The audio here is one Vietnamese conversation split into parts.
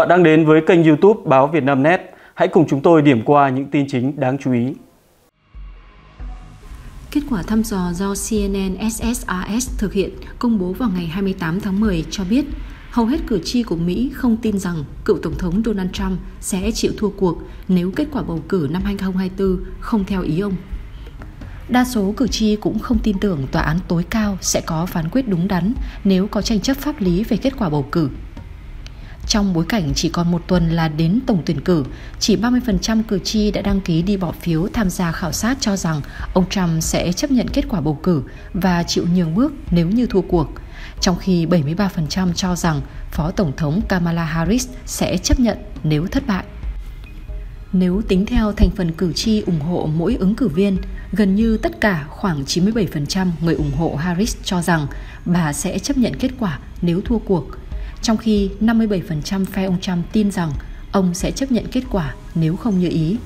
Bạn đang đến với kênh youtube Báo Việt Nam Net. Hãy cùng chúng tôi điểm qua những tin chính đáng chú ý. Kết quả thăm dò do CNN SSRS thực hiện công bố vào ngày 28 tháng 10 cho biết, hầu hết cử tri của Mỹ không tin rằng cựu Tổng thống Donald Trump sẽ chịu thua cuộc nếu kết quả bầu cử năm 2024 không theo ý ông. Đa số cử tri cũng không tin tưởng tòa án tối cao sẽ có phán quyết đúng đắn nếu có tranh chấp pháp lý về kết quả bầu cử. Trong bối cảnh chỉ còn một tuần là đến tổng tuyển cử, chỉ 30% cử tri đã đăng ký đi bỏ phiếu tham gia khảo sát cho rằng ông Trump sẽ chấp nhận kết quả bầu cử và chịu nhường bước nếu như thua cuộc, trong khi 73% cho rằng Phó Tổng thống Kamala Harris sẽ chấp nhận nếu thất bại. Nếu tính theo thành phần cử tri ủng hộ mỗi ứng cử viên, gần như tất cả khoảng 97% người ủng hộ Harris cho rằng bà sẽ chấp nhận kết quả nếu thua cuộc, trong khi 57% phe ông Trump tin rằng ông sẽ chấp nhận kết quả nếu không như ý.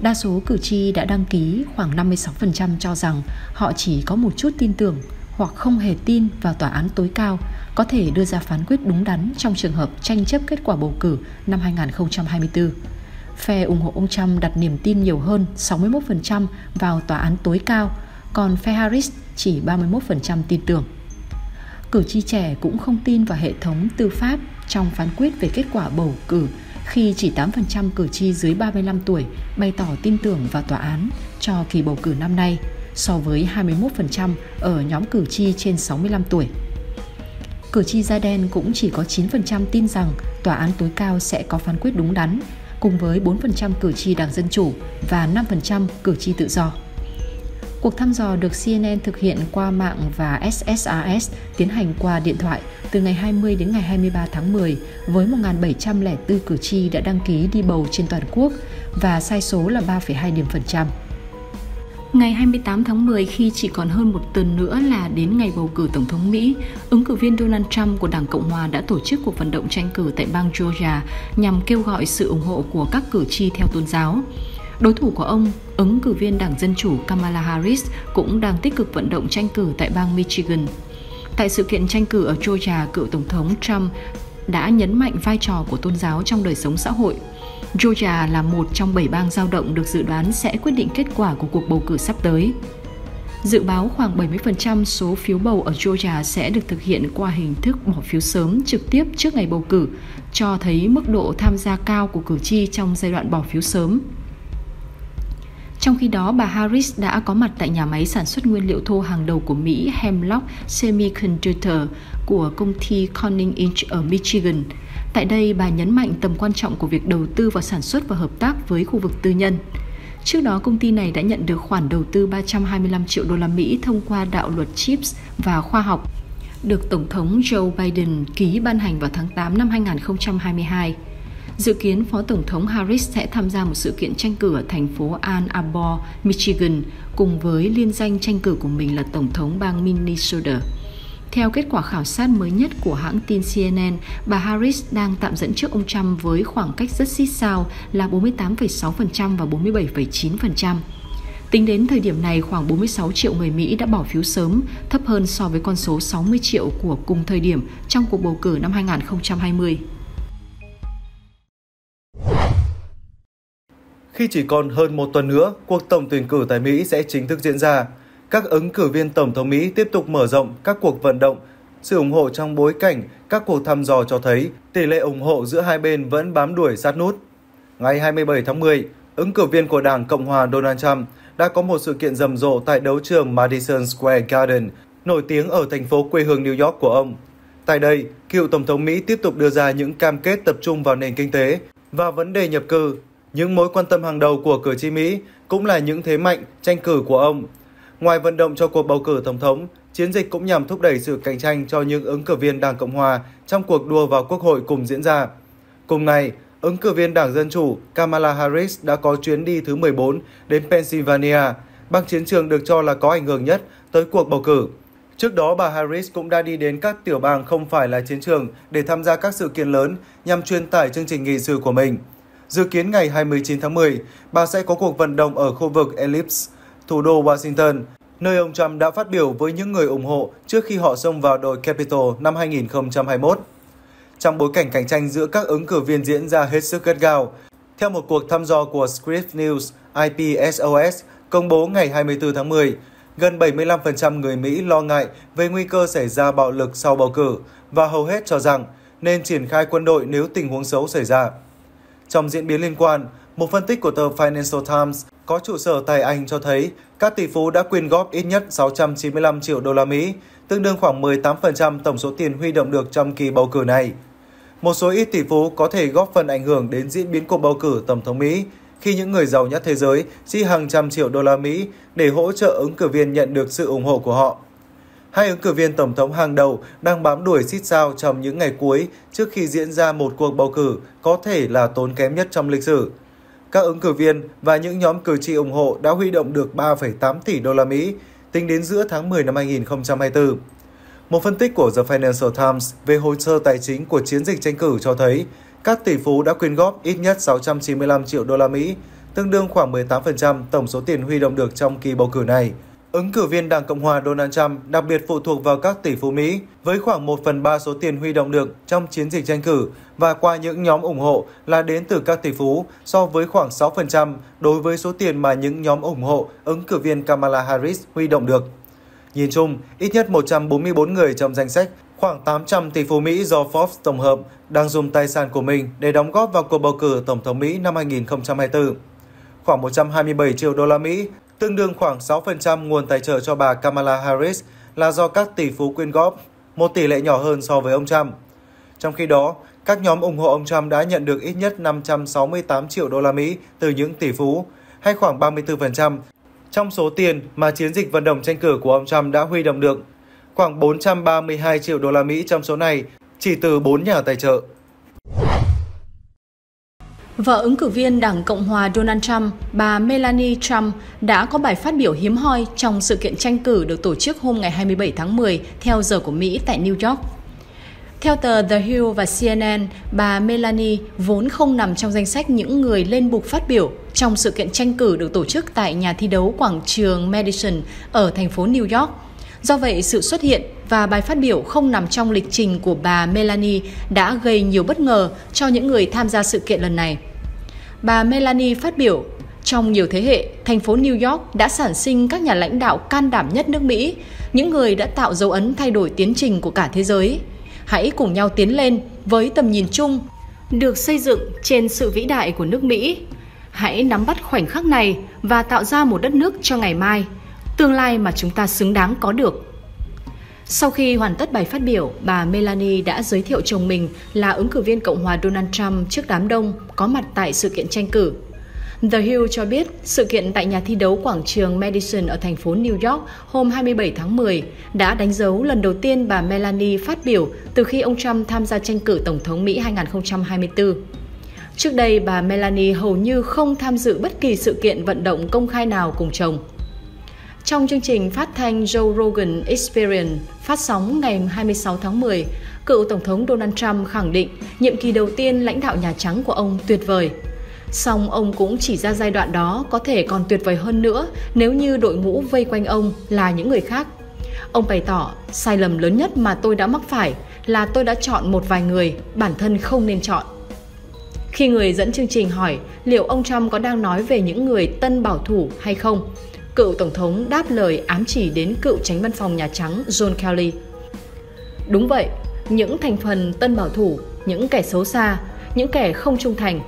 Đa số cử tri đã đăng ký khoảng 56% cho rằng họ chỉ có một chút tin tưởng hoặc không hề tin vào tòa án tối cao có thể đưa ra phán quyết đúng đắn trong trường hợp tranh chấp kết quả bầu cử năm 2024 phe ủng hộ ông Trump đặt niềm tin nhiều hơn 61% vào tòa án tối cao, còn phe Harris chỉ 31% tin tưởng. Cử tri trẻ cũng không tin vào hệ thống tư pháp trong phán quyết về kết quả bầu cử khi chỉ 8% cử tri dưới 35 tuổi bày tỏ tin tưởng vào tòa án cho kỳ bầu cử năm nay so với 21% ở nhóm cử tri trên 65 tuổi. Cử tri da đen cũng chỉ có 9% tin rằng tòa án tối cao sẽ có phán quyết đúng đắn, cùng với 4% cử tri Đảng Dân Chủ và 5% cử tri tự do. Cuộc thăm dò được CNN thực hiện qua mạng và SSRS tiến hành qua điện thoại từ ngày 20 đến ngày 23 tháng 10 với 1.704 cử tri đã đăng ký đi bầu trên toàn quốc và sai số là 3,2 điểm phần trăm. Ngày 28 tháng 10 khi chỉ còn hơn một tuần nữa là đến ngày bầu cử Tổng thống Mỹ, ứng cử viên Donald Trump của Đảng Cộng Hòa đã tổ chức cuộc vận động tranh cử tại bang Georgia nhằm kêu gọi sự ủng hộ của các cử tri theo tôn giáo. Đối thủ của ông, ứng cử viên Đảng Dân Chủ Kamala Harris cũng đang tích cực vận động tranh cử tại bang Michigan. Tại sự kiện tranh cử ở Georgia, cựu Tổng thống Trump đã nhấn mạnh vai trò của tôn giáo trong đời sống xã hội – Georgia là một trong 7 bang giao động được dự đoán sẽ quyết định kết quả của cuộc bầu cử sắp tới. Dự báo khoảng 70% số phiếu bầu ở Georgia sẽ được thực hiện qua hình thức bỏ phiếu sớm trực tiếp trước ngày bầu cử, cho thấy mức độ tham gia cao của cử tri trong giai đoạn bỏ phiếu sớm. Trong khi đó, bà Harris đã có mặt tại nhà máy sản xuất nguyên liệu thô hàng đầu của Mỹ Hemlock Semiconductor của công ty Corning Inch ở Michigan – Tại đây, bà nhấn mạnh tầm quan trọng của việc đầu tư vào sản xuất và hợp tác với khu vực tư nhân. Trước đó, công ty này đã nhận được khoản đầu tư 325 triệu đô la Mỹ thông qua đạo luật CHIPS và khoa học, được Tổng thống Joe Biden ký ban hành vào tháng 8 năm 2022. Dự kiến Phó Tổng thống Harris sẽ tham gia một sự kiện tranh cử ở thành phố Ann Arbor, Michigan, cùng với liên danh tranh cử của mình là Tổng thống bang Minnesota. Theo kết quả khảo sát mới nhất của hãng tin CNN, bà Harris đang tạm dẫn trước ông Trump với khoảng cách rất xít sao là 48,6% và 47,9%. Tính đến thời điểm này, khoảng 46 triệu người Mỹ đã bỏ phiếu sớm, thấp hơn so với con số 60 triệu của cùng thời điểm trong cuộc bầu cử năm 2020. Khi chỉ còn hơn một tuần nữa, cuộc tổng tuyển cử tại Mỹ sẽ chính thức diễn ra các ứng cử viên Tổng thống Mỹ tiếp tục mở rộng các cuộc vận động, sự ủng hộ trong bối cảnh các cuộc thăm dò cho thấy tỷ lệ ủng hộ giữa hai bên vẫn bám đuổi sát nút. Ngày 27 tháng 10, ứng cử viên của Đảng Cộng hòa Donald Trump đã có một sự kiện rầm rộ tại đấu trường Madison Square Garden, nổi tiếng ở thành phố quê hương New York của ông. Tại đây, cựu Tổng thống Mỹ tiếp tục đưa ra những cam kết tập trung vào nền kinh tế và vấn đề nhập cư. Những mối quan tâm hàng đầu của cử tri Mỹ cũng là những thế mạnh tranh cử của ông Ngoài vận động cho cuộc bầu cử tổng thống, chiến dịch cũng nhằm thúc đẩy sự cạnh tranh cho những ứng cử viên Đảng Cộng Hòa trong cuộc đua vào Quốc hội cùng diễn ra. Cùng ngày, ứng cử viên Đảng Dân Chủ Kamala Harris đã có chuyến đi thứ 14 đến Pennsylvania, bang chiến trường được cho là có ảnh hưởng nhất tới cuộc bầu cử. Trước đó, bà Harris cũng đã đi đến các tiểu bang không phải là chiến trường để tham gia các sự kiện lớn nhằm truyền tải chương trình nghị sự của mình. Dự kiến ngày 29 tháng 10, bà sẽ có cuộc vận động ở khu vực Ellipse, thủ đô Washington, nơi ông Trump đã phát biểu với những người ủng hộ trước khi họ xông vào đội Capitol năm 2021. trong bối cảnh cạnh tranh giữa các ứng cử viên diễn ra hết sức gắt gao. Theo một cuộc thăm dò của Script News IPSOS công bố ngày 24 tháng 10, gần 75% người Mỹ lo ngại về nguy cơ xảy ra bạo lực sau bầu cử và hầu hết cho rằng nên triển khai quân đội nếu tình huống xấu xảy ra. Trong diễn biến liên quan, một phân tích của tờ Financial Times có trụ sở tại Anh cho thấy các tỷ phú đã quyên góp ít nhất 695 triệu đô la Mỹ, tương đương khoảng 18% tổng số tiền huy động được trong kỳ bầu cử này. Một số ít tỷ phú có thể góp phần ảnh hưởng đến diễn biến cuộc bầu cử tổng thống Mỹ khi những người giàu nhất thế giới chi hàng trăm triệu đô la Mỹ để hỗ trợ ứng cử viên nhận được sự ủng hộ của họ. Hai ứng cử viên tổng thống hàng đầu đang bám đuổi xít sao trong những ngày cuối trước khi diễn ra một cuộc bầu cử có thể là tốn kém nhất trong lịch sử. Các ứng cử viên và những nhóm cử tri ủng hộ đã huy động được 3,8 tỷ đô la Mỹ tính đến giữa tháng 10 năm 2024. Một phân tích của The Financial Times về hồ sơ tài chính của chiến dịch tranh cử cho thấy các tỷ phú đã quyên góp ít nhất 695 triệu đô la Mỹ, tương đương khoảng 18% tổng số tiền huy động được trong kỳ bầu cử này. Ứng cử viên Đảng Cộng hòa Donald Trump đặc biệt phụ thuộc vào các tỷ phú Mỹ với khoảng 1 phần 3 số tiền huy động được trong chiến dịch tranh cử và qua những nhóm ủng hộ là đến từ các tỷ phú so với khoảng 6% đối với số tiền mà những nhóm ủng hộ ứng cử viên Kamala Harris huy động được. Nhìn chung, ít nhất 144 người trong danh sách khoảng 800 tỷ phú Mỹ do Forbes tổng hợp đang dùng tài sản của mình để đóng góp vào cuộc bầu cử Tổng thống Mỹ năm 2024. Khoảng 127 triệu đô la Mỹ, tương đương khoảng 6% nguồn tài trợ cho bà Kamala Harris là do các tỷ phú quyên góp, một tỷ lệ nhỏ hơn so với ông Trump. Trong khi đó, các nhóm ủng hộ ông Trump đã nhận được ít nhất 568 triệu đô la Mỹ từ những tỷ phú, hay khoảng 34% trong số tiền mà chiến dịch vận động tranh cử của ông Trump đã huy động được. Khoảng 432 triệu đô la Mỹ trong số này chỉ từ 4 nhà tài trợ. Vợ ứng cử viên Đảng Cộng hòa Donald Trump, bà Melania Trump, đã có bài phát biểu hiếm hoi trong sự kiện tranh cử được tổ chức hôm ngày 27 tháng 10 theo giờ của Mỹ tại New York. Theo tờ The Hill và CNN, bà Melanie vốn không nằm trong danh sách những người lên bục phát biểu trong sự kiện tranh cử được tổ chức tại nhà thi đấu quảng trường Madison ở thành phố New York. Do vậy, sự xuất hiện và bài phát biểu không nằm trong lịch trình của bà Melanie đã gây nhiều bất ngờ cho những người tham gia sự kiện lần này. Bà Melanie phát biểu trong nhiều thế hệ, thành phố New York đã sản sinh các nhà lãnh đạo can đảm nhất nước Mỹ, những người đã tạo dấu ấn thay đổi tiến trình của cả thế giới. Hãy cùng nhau tiến lên với tầm nhìn chung được xây dựng trên sự vĩ đại của nước Mỹ. Hãy nắm bắt khoảnh khắc này và tạo ra một đất nước cho ngày mai, tương lai mà chúng ta xứng đáng có được. Sau khi hoàn tất bài phát biểu, bà Melanie đã giới thiệu chồng mình là ứng cử viên Cộng hòa Donald Trump trước đám đông có mặt tại sự kiện tranh cử. The Hill cho biết sự kiện tại nhà thi đấu quảng trường Madison ở thành phố New York hôm 27 tháng 10 đã đánh dấu lần đầu tiên bà Melanie phát biểu từ khi ông Trump tham gia tranh cử Tổng thống Mỹ 2024. Trước đây, bà Melanie hầu như không tham dự bất kỳ sự kiện vận động công khai nào cùng chồng. Trong chương trình phát thanh Joe Rogan Experience phát sóng ngày 26 tháng 10, cựu Tổng thống Donald Trump khẳng định nhiệm kỳ đầu tiên lãnh đạo Nhà Trắng của ông tuyệt vời. Song ông cũng chỉ ra giai đoạn đó có thể còn tuyệt vời hơn nữa nếu như đội ngũ vây quanh ông là những người khác. Ông bày tỏ, sai lầm lớn nhất mà tôi đã mắc phải là tôi đã chọn một vài người bản thân không nên chọn. Khi người dẫn chương trình hỏi liệu ông Trump có đang nói về những người tân bảo thủ hay không, cựu Tổng thống đáp lời ám chỉ đến cựu tránh văn phòng Nhà Trắng John Kelly. Đúng vậy, những thành phần tân bảo thủ, những kẻ xấu xa, những kẻ không trung thành.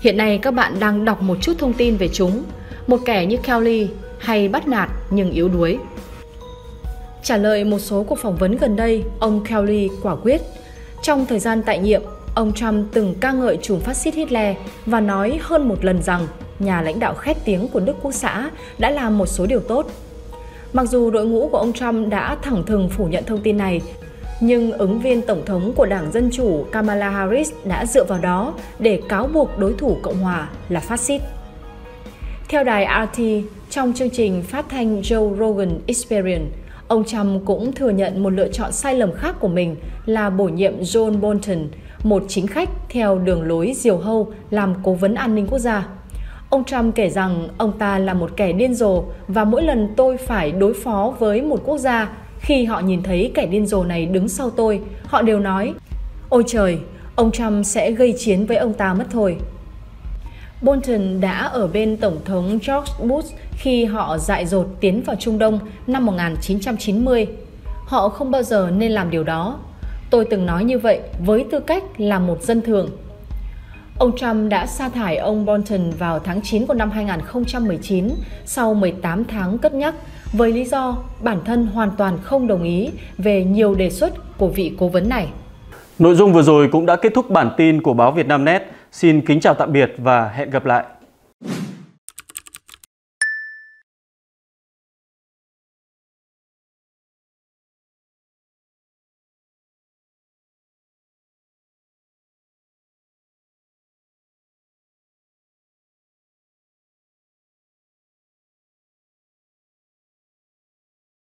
Hiện nay các bạn đang đọc một chút thông tin về chúng, một kẻ như Kelly hay bắt nạt nhưng yếu đuối. Trả lời một số cuộc phỏng vấn gần đây, ông Kelly quả quyết. Trong thời gian tại nhiệm, ông Trump từng ca ngợi chùm phát xít Hitler và nói hơn một lần rằng nhà lãnh đạo khét tiếng của nước quốc xã đã làm một số điều tốt. Mặc dù đội ngũ của ông Trump đã thẳng thừng phủ nhận thông tin này, nhưng ứng viên tổng thống của Đảng Dân Chủ Kamala Harris đã dựa vào đó để cáo buộc đối thủ Cộng hòa là phát xít. Theo đài RT, trong chương trình phát thanh Joe Rogan Experience, ông Trump cũng thừa nhận một lựa chọn sai lầm khác của mình là bổ nhiệm John Bolton, một chính khách theo đường lối diều hâu làm cố vấn an ninh quốc gia. Ông Trump kể rằng ông ta là một kẻ điên rồ và mỗi lần tôi phải đối phó với một quốc gia, khi họ nhìn thấy kẻ điên rồ này đứng sau tôi, họ đều nói Ôi trời, ông Trump sẽ gây chiến với ông ta mất thôi. Bolton đã ở bên Tổng thống George Bush khi họ dại dột tiến vào Trung Đông năm 1990. Họ không bao giờ nên làm điều đó. Tôi từng nói như vậy với tư cách là một dân thường. Ông Trump đã sa thải ông Bolton vào tháng 9 của năm 2019 sau 18 tháng cất nhắc, với lý do bản thân hoàn toàn không đồng ý về nhiều đề xuất của vị cố vấn này. Nội dung vừa rồi cũng đã kết thúc bản tin của báo Việt Nam Net. Xin kính chào tạm biệt và hẹn gặp lại.